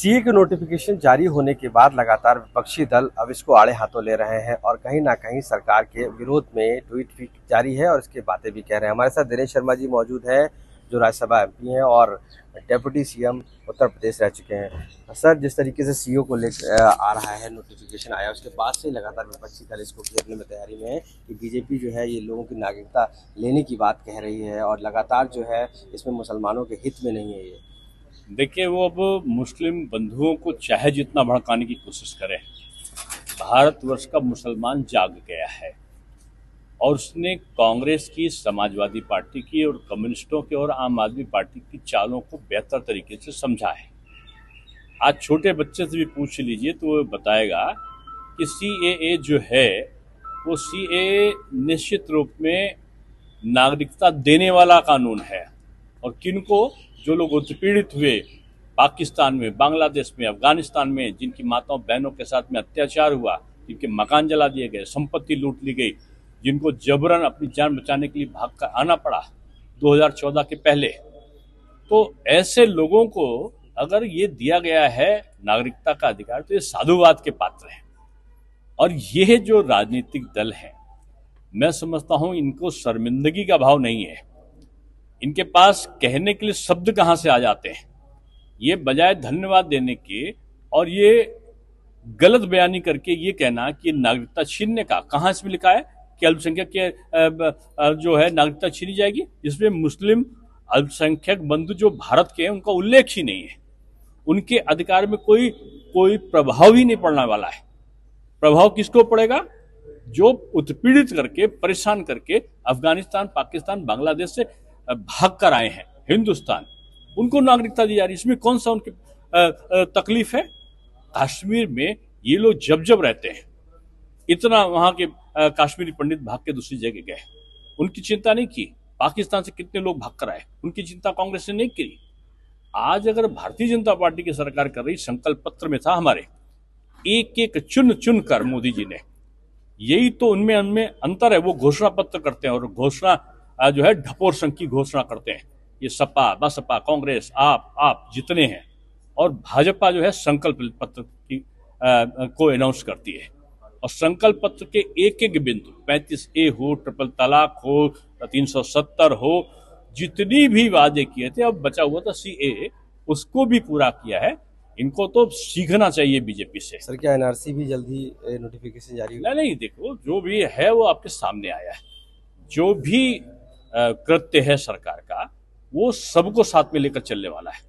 CA की notification जारी होने के बाद लगातार विपक्षी दल अब इसको आड़े हाथों ले रहे हैं और कहीं ना कहीं सरकार के विरोध में ट्वीट भी जारी है और इसके बातें भी कह रहे हैं। हमारे साथ दिनेश शर्मा जी मौजूद हैं, जो राज्यसभा एमपी हैं और डेप्यूटी सीएम उत्तर प्रदेश रह चुके हैं। सर, जिस तरीके से सीओ को लेकर आ रहा है नोटिफिकेशन आया, उसके बाद से लगातार विपक्षी दल इसको घेरने में तैयारी में है कि बीजेपी जो है, ये लोगों की नागरिकता लेने की बात कह रही है और लगातार जो है, इसमें मुसलमानों के हित में नहीं है ये। देखिए, वो अब मुस्लिम बंधुओं को चाहे जितना भड़काने की कोशिश करें भारतवर्ष का मुसलमान जाग गया है और उसने कांग्रेस की, समाजवादी पार्टी की और कम्युनिस्टों के और आम आदमी पार्टी की चालों को बेहतर तरीके से समझा है। आज छोटे बच्चे से भी पूछ लीजिए तो वो बताएगा कि सी जो है, वो सी निश्चित रूप में नागरिकता देने वाला कानून है। और किनको जो लोग उत्पीड़ित हुए पाकिस्तान में, बांग्लादेश में, अफ़गानिस्तान में, जिनकी माताओं, बहनों के साथ में अत्याचार हुआ, जिनके मकान जला दिए गए, संपत्ति लूट ली गई, जिनको जबरन अपनी जान बचाने के लिए भाग कर आना पड़ा 2014 के पहले तो ऐसे लोगों को अगर ये दिया गया है नागरिकता का अधिकार तो ये साधुवाद के पात्र हैं। और यह जो राजनीतिक दल हैं, मैं समझता हूँ इनको शर्मिंदगी का भाव नहीं है। इनके पास कहने के लिए शब्द कहाँ से आ जाते हैं? ये बजाय धन्यवाद देने के और ये गलत बयानी करके ये कहना कि नागरिकता छीनने का, कहाँ इसमें लिखा है कि अल्पसंख्यक के जो है नागरिकता छीनी जाएगी? इसमें मुस्लिम अल्पसंख्यक बंधु जो भारत के हैं, उनका उल्लेख ही नहीं है। उनके अधिकार में कोई कोई प्रभाव ही नहीं पड़ने वाला है। प्रभाव किसको पड़ेगा? जो उत्पीड़ित करके, परेशान करके अफ़गानिस्तान, पाकिस्तान, बांग्लादेश से भाग कर आए हैं, हिंदुस्तान। उनको नागरिकता दी जा रही है। इसमें कौन सा उनकी तकलीफ़ है? कश्मीर में ये लोग जब जब रहते हैं। इतना वहाँ के कश्मीरी पंडित भाग के दूसरी जगह गए। उनकी चिंता नहीं की पाकिस्तान से कितने लोग भाग कर आए। उनकी चिंता कांग्रेस ने नहीं की आज अगर भारतीय जनता पार्टी की सरकार कर रही, संकल्प पत्र में था हमारे एक एक चुन चुन कर मोदी जी ने। यही तो उनमें उनमें अंतर है। वो घोषणा पत्र करते हैं और घोषणा जो है ढपोर संघ की घोषणा करते हैं। ये सपा बसपा कांग्रेस आप आप जितने हैं और भाजपा जो है संकल्प पत्र की आ, को अनाउंस करती है। और संकल्प पत्र के एक एक बिंदु पैंतीस ए हो ट्रिपल तलाक हो तीन सौ सत्तर हो जितनी भी वादे किए थे अब बचा हुआ था सी ए उसको भी पूरा किया है। इनको तो सीखना चाहिए बीजेपी से। सर क्या एनआरसी भी जल्दी नोटिफिकेशन जारी नहीं नहीं देखो जो भी है वो आपके सामने आया है। जो भी कृत्य है सरकार का, वो सबको साथ में लेकर चलने वाला है।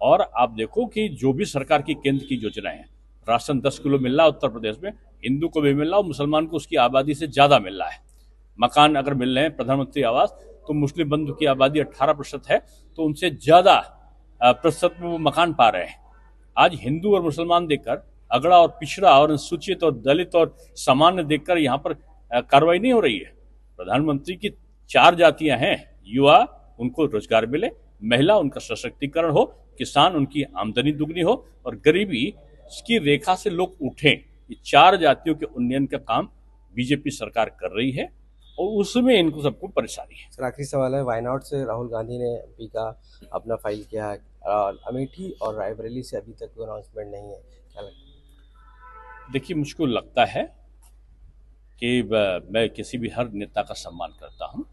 और आप देखो कि जो भी सरकार की केंद्र की योजनाएँ हैं, राशन दस किलो मिल रहा है उत्तर प्रदेश में, हिंदू को भी मिल रहा है मुसलमान को उसकी आबादी से ज़्यादा मिल रहा है। मकान अगर मिल रहे हैं, प्रधानमंत्री आवास तो मुस्लिम बंधु की आबादी अट्ठारह प्रतिशत है तो उनसे ज़्यादा प्रतिशत में वो मकान पा रहे हैं। आज हिंदू और मुसलमान देखकर, अगड़ा और पिछड़ा और अनुसूचित और दलित और सामान्य देखकर यहाँ पर कार्रवाई नहीं हो रही है। प्रधानमंत्री की चार जातियाँ हैं युवा उनको रोज़गार मिले महिला उनका सशक्तिकरण हो किसान उनकी आमदनी दुगनी हो और गरीबी की रेखा से लोग उठें। ये चार जातियों के उन्नयन का काम बीजेपी सरकार कर रही है और उसमें इनको सबको परेशानी है। सर आखिरी सवाल है वायनाड से राहुल गांधी ने एमपी का अपना फ़ाइल किया है और अमेठी और रायबरेली से अभी तक कोई अनाउंसमेंट नहीं है क्या लगता देखिए मुझको लगता है कि मैं किसी भी हर नेता का सम्मान करता हूँ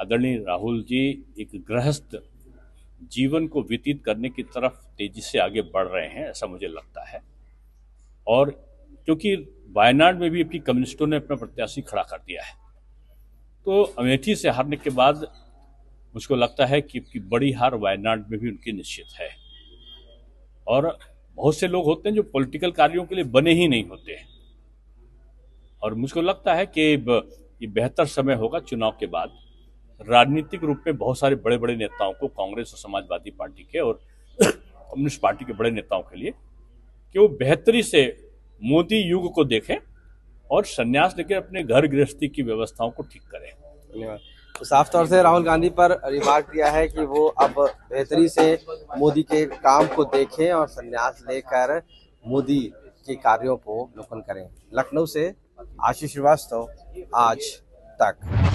आदरणीय राहुल जी, एक गृहस्थ जीवन को व्यतीत करने की तरफ़ तेज़ी से आगे बढ़ रहे हैं, ऐसा मुझे लगता है। और क्योंकि वायनाड में भी अपनी कम्युनिस्टों ने अपना प्रत्याशी खड़ा कर दिया है तो अमेठी से हारने के बाद मुझको लगता है कि उनकी बड़ी हार वायनाड में भी उनकी निश्चित है। और बहुत से लोग होते हैं जो पॉलिटिकल कार्यों के लिए बने ही नहीं होते और मुझको लगता है कि ये बेहतर समय होगा चुनाव के बाद। राजनीतिक रूप में बहुत सारे बड़े बड़े नेताओं को कांग्रेस और समाजवादी पार्टी के और कम्युनिस्ट पार्टी के बड़े नेताओं के लिए कि वो बेहतरी से मोदी युग को देखें और संन्यास लेकर अपने घर गृहस्थी की व्यवस्थाओं को ठीक करें। धन्यवाद। तो साफ़ तौर से राहुल गांधी पर रिमार्क दिया है कि वो अब बेहतरी से मोदी के काम को देखें और संन्यास लेकर मोदी के कार्यों को लोकन करें। लखनऊ से आशीष श्रीवास्तव, आज तक।